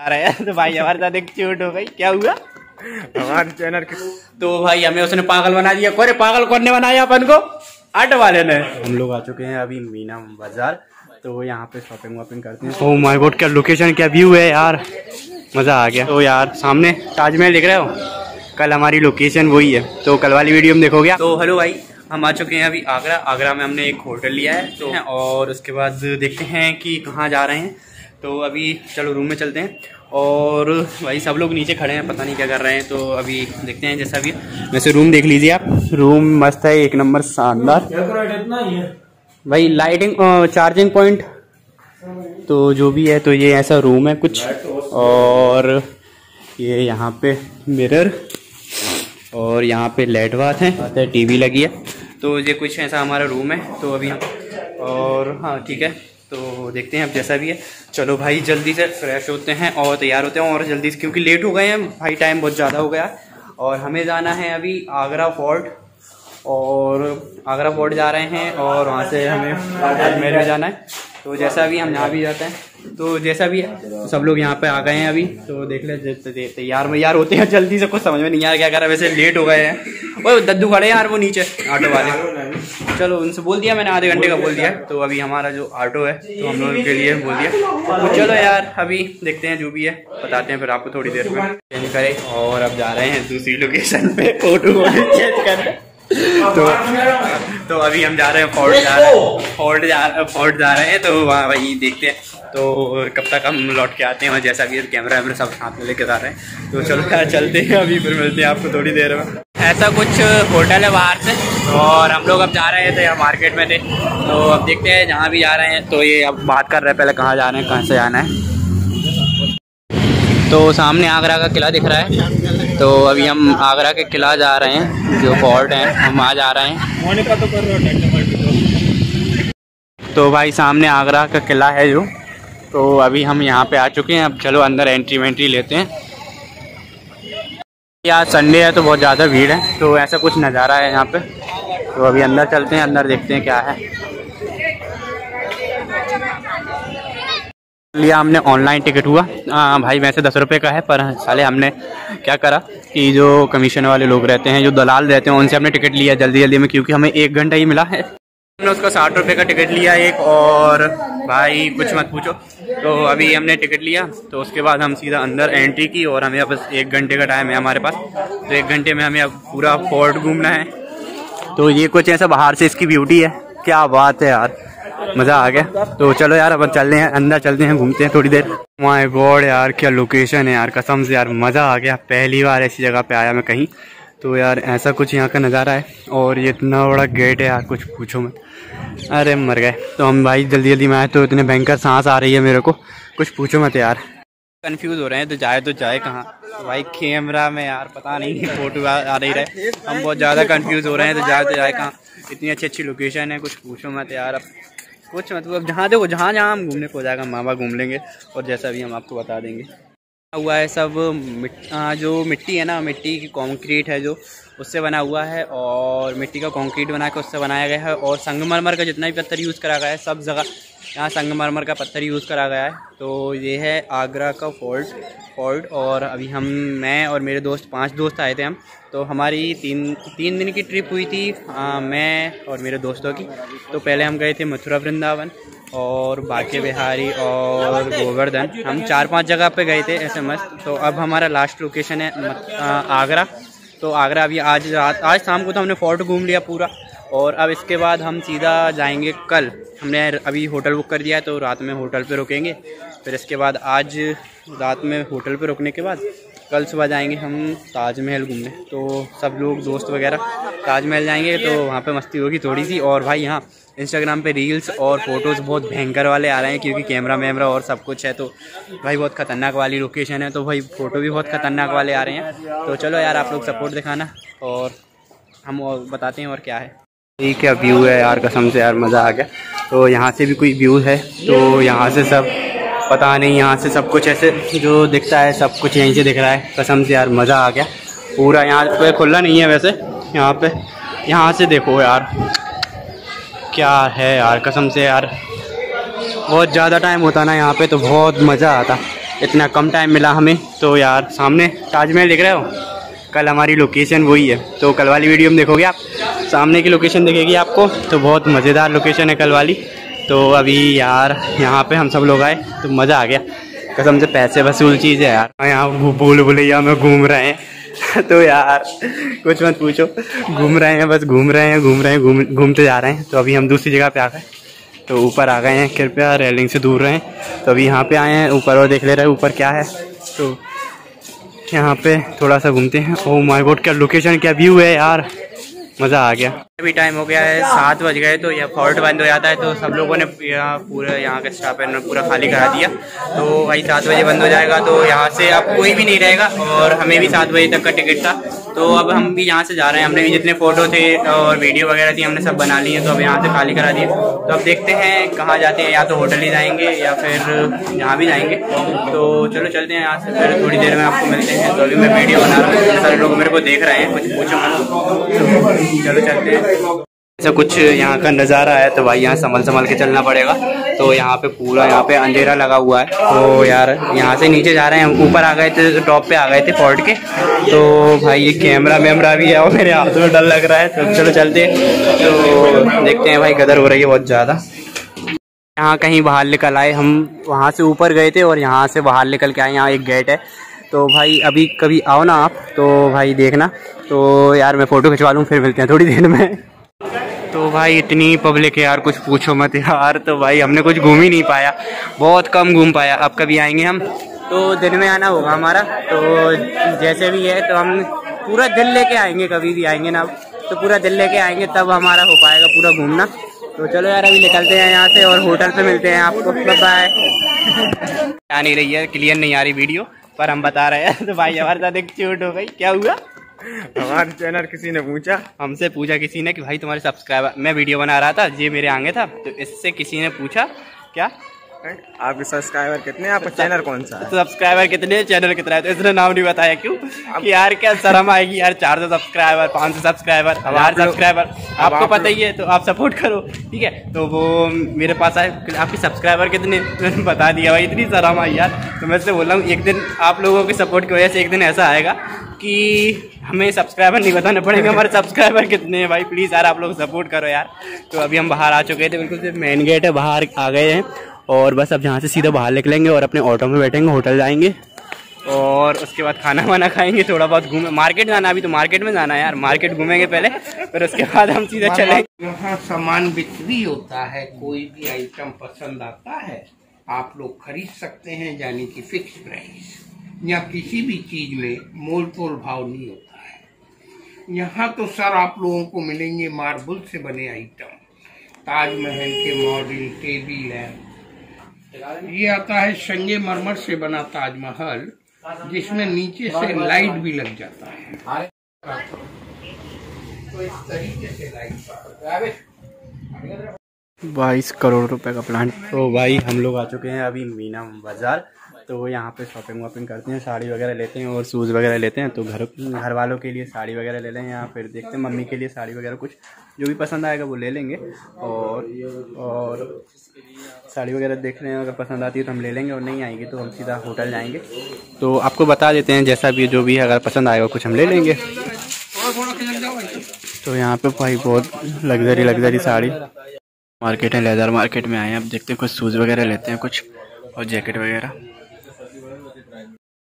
आ रहा है। तो भाई हमारे साथ एक चोट हो गई। क्या हुआ? हमारे चैनल के तो भाई हमें उसने पागल बना दिया। कोरे पागल कौन ने बनाया अपन को? आट वाले ने। हम लोग आ चुके हैं अभी मीना बाज़ार। तो यहाँ पे शॉपिंग वॉपिंग करते हैं। ओह माय गॉड क्या लोकेशन क्या व्यू है यार। मज़ा आ गया। तो यार सामने ताजमहल देख रहे हो? कल हमारी लोकेशन वही है। तो कल वाली वीडियो में देखोगे तो हेलो भाई हम आ चुके हैं अभी आगरा। आगरा में हमने एक होटल लिया है तो और उसके बाद देखते हैं कि कहाँ जा रहे हैं। तो अभी चलो रूम में चलते हैं। और भाई सब लोग नीचे खड़े हैं पता नहीं क्या कर रहे हैं तो अभी देखते हैं जैसा भी। वैसे रूम देख लीजिए आप। रूम मस्त है एक नंबर शानदार। भाई लाइटिंग चार्जिंग पॉइंट तो जो भी है तो ये ऐसा रूम है कुछ। और ये यहाँ पे मिरर और यहाँ पे लेट बात है। टीवी लगी है। तो ये कुछ ऐसा हमारा रूम है तो अभी हम और हाँ ठीक है। तो देखते हैं, अब जैसा भी है। चलो भाई, जल्दी से फ्रेश होते हैं और तैयार होते हैं और जल्दी से, क्योंकि लेट हो गए हैं। भाई टाइम बहुत ज़्यादा हो गया है। और हमें जाना है अभी आगरा फोर्ट और आगरा फोर्ट जा रहे हैं और वहाँ से हमें अजमेर में जाना है। तो जैसा भी, हम यहाँ भी जाते हैं। तो जैसा भी है तो सब लोग यहाँ पे आ गए हैं अभी। तो देख ले तैयार में यार होते हैं। जल्दी से कुछ समझ में नहीं आ रहा क्या कर रहा है। वैसे लेट हो गए हैं। वो दद्दू खड़े हैं यार वो नीचे ऑटो वाले। चलो उनसे बोल दिया मैंने आधे घंटे का बोल दिया। तो अभी हमारा जो ऑटो है तो हम लोगों के लिए बोल दिया। तो चलो यार अभी देखते हैं जो भी है बताते हैं फिर आपको थोड़ी देर में। चेंज करें और अब जा रहे हैं दूसरी लोकेशन पे फ़ोटो चेंज कर। तो तो अभी हम जा रहे हैं फोर्ट जा रहे हैं। फोर्ट जा फोर्ट जा रहे हैं तो वहाँ वही देखते हैं। तो कब तक हम लौट के आते हैं वहाँ जैसा भी कैमरा वैमरा सब साथ में लेके जा रहे हैं। तो चलो यार चलते हैं अभी फिर मिलते हैं आपको थोड़ी देर में। ऐसा कुछ होटल है बाहर से और हम लोग अब जा रहे थे मार्केट में थे। तो अब देखते हैं जहाँ भी जा रहे हैं। तो ये अब बात कर रहे हैं पहले कहाँ जाना है कहाँ से जाना है। तो सामने आगरा का किला दिख रहा है। तो अभी हम आगरा के किला जा रहे हैं जो फोर्ट है हम आ जा रहे हैं। तो भाई सामने आगरा का किला है जो। तो अभी हम यहाँ पे आ चुके हैं। अब चलो अंदर एंट्री वेंट्री लेते हैं। आज संडे है तो बहुत ज़्यादा भीड़ है तो ऐसा कुछ नज़ारा है यहाँ पे। तो अभी अंदर चलते हैं अंदर देखते हैं क्या है। लिया हमने ऑनलाइन टिकट हुआ। आ, भाई वैसे दस रुपये का है पर साले हमने क्या करा कि जो कमीशन वाले लोग रहते हैं जो दलाल रहते हैं उनसे हमने टिकट लिया जल्दी जल्दी में क्योंकि हमें एक घंटा ही मिला है। हमने उसका साठ रुपये का टिकट लिया एक, और भाई कुछ मत पूछो। तो अभी हमने टिकट लिया तो उसके बाद हम सीधा अंदर एंट्री की, और हमें बस एक घंटे का टाइम है हमारे पास। तो एक घंटे में हमें अब पूरा फोर्ट घूमना है। तो ये कुछ ऐसा बाहर से इसकी ब्यूटी है। क्या बात है यार, मज़ा आ गया। तो चलो यार, अब चलते हैं, अंदर चलते हैं, घूमते हैं थोड़ी देर। माय गॉड यार, क्या लोकेशन है यार, कसम से यार, मज़ा आ गया। पहली बार ऐसी जगह पे आया मैं कहीं। तो यार ऐसा कुछ यहाँ का नज़ारा है? और ये इतना बड़ा गेट है यार कुछ पूछो मत। अरे मर गए। तो हम भाई जल्दी जल्दी में आए तो इतने भयंकर सांस आ रही है मेरे को। कुछ पूछो मत यार। कंफ्यूज हो रहे हैं तो जाए तो जाए कहाँ? भाई कैमरा में यार पता नहीं फ़ोटो आ, नहीं रहे। हम बहुत ज़्यादा कंफ्यूज हो रहे हैं तो जाए तो जाए कहाँ? इतनी अच्छी अच्छी लोकेशन है कुछ पूछो मत यार। अब कुछ मतलब जहाँ देखो जहाँ जहाँ हम घूमने को जाएगा मामा घूम लेंगे। और जैसा भी हम आपको बता देंगे। हुआ है सब मिट, आ, जो मिट्टी है ना मिट्टी की कंक्रीट है जो उससे बना हुआ है और मिट्टी का कंक्रीट बना के उससे बनाया गया है और संगमरमर का जितना भी पत्थर यूज़ करा गया है सब जगह यहाँ संगमरमर का पत्थर यूज़ करा गया है। तो ये है आगरा का फोर्ट फोर्ट और अभी हम मैं और मेरे दोस्त पाँच दोस्त आए थे हम। तो हमारी तीन तीन दिन की ट्रिप हुई थी आ, मैं और मेरे दोस्तों की। तो पहले हम गए थे मथुरा वृंदावन और बाके बिहारी और गोवर्धन। हम चार पाँच जगह पे गए थे ऐसे मस्त। तो अब हमारा लास्ट लोकेशन है आगरा। तो आगरा अभी आज रात आज शाम को तो हमने फोर्ट घूम लिया पूरा। और अब इसके बाद हम सीधा जाएँगे कल। हमने अभी होटल बुक कर दिया है तो रात में होटल पे रुकेंगे। फिर इसके बाद आज रात में होटल पे रुकने के बाद कल सुबह जाएँगे हम ताजमहल घूमने। तो सब लोग, दोस्त वगैरह ताजमहल जाएँगे तो वहाँ पे मस्ती होगी थोड़ी सी। और भाई यहाँ इंस्टाग्राम पे रील्स और फ़ोटोज़ बहुत भयंकर वाले आ रहे हैं, क्योंकि कैमरा वैमरा और सब कुछ है तो भाई बहुत खतरनाक वाली लोकेशन है तो भाई फ़ोटो भी बहुत खतरनाक वाले आ रहे हैं। तो चलो यार, आप लोग सपोर्ट दिखाना और हम और बताते हैं और क्या है। ये क्या व्यू है यार, कसम से यार, मज़ा आ गया। तो यहाँ से भी कोई व्यू है तो यहाँ से सब, पता नहीं, यहाँ से सब कुछ ऐसे जो दिखता है, सब कुछ यहीं से दिख रहा है। कसम से यार, मज़ा आ गया। पूरा यहाँ पे खुला नहीं है वैसे, यहाँ पे। यहाँ से देखो यार, क्या है यार, कसम से यार। बहुत ज़्यादा टाइम होता ना यहाँ पे तो बहुत मज़ा आता। इतना कम टाइम मिला हमें तो यार, सामने ताजमहल देख रहे हो? कल हमारी लोकेशन वही है। तो कल वाली वीडियो में देखोगे आप। सामने की लोकेशन देखेगी आपको। तो बहुत मज़ेदार लोकेशन है कल वाली। तो अभी यार, यहाँ पे हम सब लोग आए। तो मज़ा आ गया। कसम से पैसे वसूल चीज़ है यार। यहाँ भूल भुलैया, में घूम रहे हैं। तो यार, कुछ मत पूछो। घूम रहे हैं, बस घूम रहे हैं, घूम रहे हैं, घूम घूमते जा रहे हैं। तो अभी हम दूसरी जगह पे आ गए। तो ऊपर आ गए हैं, कृपया रेलिंग से दूर रहें। तो अभी यहाँ पे आए हैं, ऊपर और देख ले रहे हैं, ऊपर क्या है। तो यहाँ पे थोड़ा सा घूमते हैं। ओ माय गॉड क्या लोकेशन क्या व्यू है यार। मज़ा आ गया। अभी टाइम हो गया है, सात बज गए तो यह फोर्ट बंद हो जाता है तो सब लोगों ने यहाँ पूरा, यहाँ का स्टाफ है पूरा खाली करा दिया। तो भाई सात बजे बंद हो जाएगा तो यहाँ से अब कोई भी नहीं रहेगा, और हमें भी सात बजे तक का टिकट था। तो अब हम भी यहाँ से जा रहे हैं। हमने भी जितने फ़ोटो थे और वीडियो वगैरह थी, हमने सब बना ली है तो अब यहाँ से खाली करा दिए। तो अब देखते हैं कहाँ जाते हैं। या तो होटल ही जाएँगे या फिर यहाँ भी जाएँगे। तो चलो चलते हैं यहाँ से, फिर थोड़ी देर में आपको मिलते हैं। तो अभी मैं वीडियो बना रहा हूँ सारे लोग मेरे को देख रहे हैं, कुछ पूछो मत। चलो चलते हैं। ऐसा कुछ यहाँ का नज़ारा है तो भाई यहाँ संभल संभल के चलना पड़ेगा। तो यहाँ पे पूरा यहाँ पे अंधेरा लगा हुआ है। तो यार, यहाँ से नीचे जा रहे हैं हम ऊपर आ गए थे, टॉप पे आ गए थे फोर्ट के। तो भाई ये कैमरा वैमरा भी है और मेरे हाथ में डर लग रहा है तो चलो चलते तो देखते हैं भाई गदर हो रही है बहुत ज़्यादा। यहाँ कहीं बाहर निकल आए, हम वहाँ से ऊपर गए थे और यहाँ से बाहर निकल के आए, यहाँ एक गेट है। तो भाई अभी कभी आओ ना आप तो भाई देखना। तो यार मैं फ़ोटो खिंचवा लूँ, फिर मिलते हैं थोड़ी देर में। तो भाई इतनी पब्लिक है यार, कुछ पूछो मत यार। तो भाई हमने कुछ घूम ही नहीं पाया। बहुत कम घूम पाया। अब कभी आएँगे हम? तो दिन में आना होगा हमारा। तो जैसे भी है तो हम पूरा दिल लेके आएँगे, कभी भी आएँगे ना। तो पूरा दिल लेके आएँगे, तब हमारा हो पाएगा पूरा घूमना। तो चलो यार, अभी निकलते हैं यहाँ से और होटल पे मिलते हैं आपको। बाय आ नहीं रही है क्लियर नहीं आ रही वीडियो पर हम बता रहे हैं। तो भाई, हमारे साथ एक चोट हो गई। क्या हुआ? हमारे चैनल किसी ने पूछा, हमसे पूछा किसी ने कि भाई तुम्हारे सब्सक्राइबर मैं वीडियो बना रहा था, ये मेरे आगे था तो इससे किसी ने पूछा, क्या? आपके सब्सक्राइबर कितने हैं? आपका चैनल कौन सा है? सब्सक्राइबर कितने चैनल कितना है? तो इसने नाम नहीं बताया क्यों? कि यार क्या शर्म आएगी? यार चार सौ सब्सक्राइबर पाँच सौ सब्सक्राइबर हज़ार सब्सक्राइबर आपको पता ही है तो आप सपोर्ट करो ठीक है? तो वो मेरे पास आए आपके सब्सक्राइबर कितने मैंने बता दिया भाई इतनी शर्म आई यार। तो मैं से बोल रहा हूँ एक दिन आप लोगों के सपोर्ट की वजह से एक दिन ऐसा आएगा कि हमें सब्सक्राइबर नहीं बताने पड़ेंगे हमारे सब्सक्राइबर कितने हैं? भाई प्लीज़ यार आप लोग सपोर्ट करो यार। तो अभी हम बाहर आ चुके थे बिल्कुल सिर्फ़ मेन गेट है बाहर आ गए हैं। और बस अब यहाँ से सीधा बाहर निकलेंगे और अपने ऑटो में बैठेंगे होटल जाएँगे। और उसके बाद खाना वाना खाएँगे थोड़ा बहुत घूमे मार्केट जाना अभी तो मार्केट में जाना है यार मार्केट घूमेंगे पहले फिर उसके बाद हम सीधा चले यहाँ सामान बिक्री होता है कोई भी आइटम पसंद आता है आप लोग खरीद सकते हैं यानी कि फिक्स प्राइस या किसी भी चीज़ में मोल तोल भाव नहीं होता है। यहाँ तो सर आप लोगों को मिलेंगे मार्बल से बने आइटम ताजमहल के मॉडल टेबल है ये आता है संगे मरमर से बना ताजमहल जिसमें नीचे से लाइट भी लग जाता है। तो इस तरीके से लाइट बाईस करोड़ रुपए का प्लांट। तो भाई हम लोग आ चुके हैं अभी मीना बाज़ार। तो वो यहाँ पे शॉपिंग वॉपिंग करते हैं, साड़ी वगैरह लेते हैं और शूज़ वगैरह लेते हैं। तो घर घर वालों के लिए साड़ी वगैरह ले लें या फिर देखते हैं मम्मी के लिए साड़ी वगैरह कुछ, जो भी पसंद आएगा वो ले लेंगे। और और साड़ी वगैरह देख रहे हैं, अगर पसंद आती है तो हम ले लेंगे, और नहीं आएँगे तो हम सीधा होटल जाएँगे। तो आपको बता देते हैं, जैसा भी, जो भी अगर पसंद आएगा कुछ हम ले लेंगे। तो यहाँ पे भाई बहुत लग्जरी लग्जरी साड़ी मार्केट है लेदर मार्केट में आए हैं। अब देखते हैं कुछ शूज़ वगैरह लेते हैं कुछ, और जैकेट वगैरह।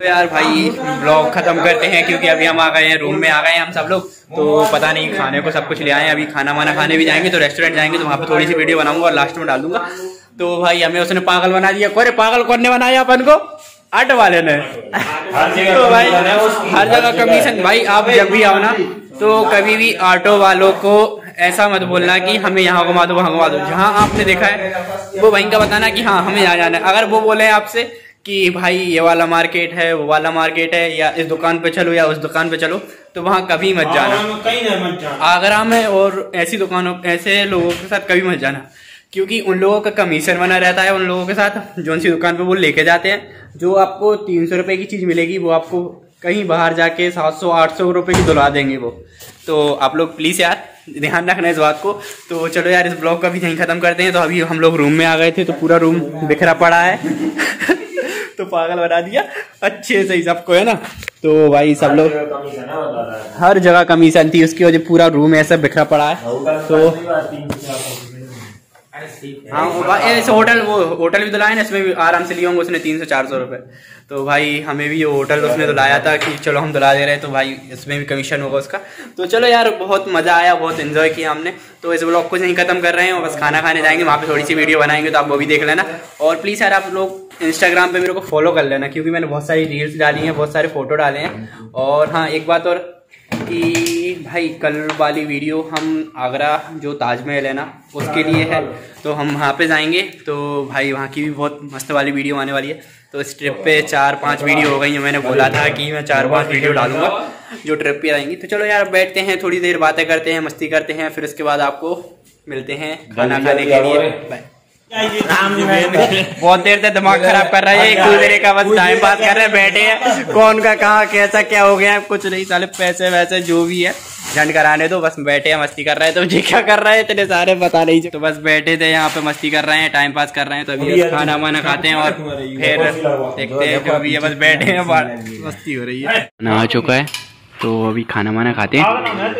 तो यार भाई ब्लॉग खत्म करते हैं क्योंकि अभी हम आ गए हैं रूम में आ गए हैं हम सब लोग। तो पता नहीं, खाने को सब कुछ ले आए अभी खाना वाना खाने भी जाएँगे तो रेस्टोरेंट जाएँगे तो वहाँ पे थोड़ी सी वीडियो बनाऊँगा और लास्ट में डाल दूँगा तो भाई, हमें उसने पागल बना दिया। कोरे, पागल कौन ने बनाया अपन को? ऑटो वाले ने। तो भाई, हर जगह कमीशन भाई, आप जब भी आओ ना तो कभी भी ऑटो वालों को ऐसा मत बोलना कि हमें यहाँ घुमा दो, वहाँ घुमा दो। जहाँ आपने देखा है, वो वहीं का बताना कि हाँ हमें यहाँ जाना है। अगर वो बोले आपसे कि भाई ये वाला मार्केट है वो वाला मार्केट है या इस दुकान पे चलो या उस दुकान पे चलो तो वहाँ कभी मत जाना। मत आगरा में और ऐसी दुकानों ऐसे लोगों के साथ कभी मत जाना क्योंकि उन लोगों का कमीशन बना रहता है उन लोगों के साथ जो सी दुकान पे वो लेके जाते हैं जो आपको तीन सौ रुपये की चीज़ मिलेगी वो आपको कहीं बाहर जाके सात सौ आठ सौ रुपये की दुला देंगे वो। तो आप लोग प्लीज़ यार ध्यान रखना इस बात को। तो चलो यार इस ब्लॉग का भी यहीं खत्म करते हैं। तो अभी हम लोग रूम में आ गए थे तो पूरा रूम बिखरा पड़ा है। तो पागल बना दिया। अच्छे से ही सबको है ना? तो भाई सब लोग हर जगह कमीशन थी उसकी वजह पूरा रूम ऐसा बिखरा पड़ा है। तो हाँ। ऐसे होटल, वो होटल भी दिलाया ना, इसमें भी आराम से लिए होंगे उसने तीन सौ चार सौ रुपये तो भाई, हमें भी ये होटल उसने दिलाया था कि चलो हम दिला दे रहे हैं तो भाई, इसमें भी कमीशन होगा उसका। तो चलो यार, बहुत मज़ा आया, बहुत इन्जॉय किया हमने। तो इस ब्लॉग को यहीं ख़त्म कर रहे हैं और बस खाना खाने जाएँगे, वहाँ पे थोड़ी सी वीडियो बनाएँगे तो आप वो भी देख लेना। और प्लीज़ यार, आप लोग इंस्टाग्राम पे मेरे को फॉलो कर लेना, क्योंकि मैंने बहुत सारी रील्स डाली हैं, बहुत सारे फ़ोटो डाले हैं। और हाँ एक बात और कि भाई कल वाली वीडियो हम आगरा जो ताजमहल है ना उसके लिए है। तो हम वहाँ पे जाएँगे। तो भाई वहाँ की भी बहुत मस्त वाली वीडियो आने वाली है। तो इस ट्रिप पे चार पाँच वीडियो हो गई हैं। मैंने बोला था कि मैं चार पाँच वीडियो डालूँगा जो ट्रिप पे आएँगी। तो चलो यार बैठते हैं थोड़ी देर बातें करते हैं मस्ती करते हैं फिर उसके बाद आपको मिलते हैं खाना खाने के लिए। बाय बहुत देर से दिमाग खराब कर रहे हैं एक दूसरे का बस टाइम पास कर रहे हैं बैठे हैं। कौन का कहा कैसा क्या हो गया कुछ नहीं साले पैसे वैसे जो भी है झंड कराने दो बस बैठे हैं मस्ती कर रहे हैं तो जी क्या कर रहे हैं इतने सारे बता नहीं तो बस बैठे थे यहाँ पे मस्ती कर रहे हैं टाइम पास कर रहे हैं तो अभी खाना वाना खाते हैं और फिर देखते हैं जो भी है बस बैठे हैं मस्ती हो रही है। आ चुका है तो अभी खाना वाना खाते हैं।